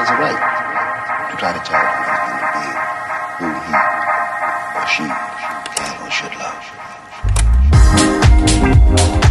has a right to try to tell another human being who he or she can or should love.